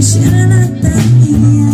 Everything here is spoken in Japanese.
知らったい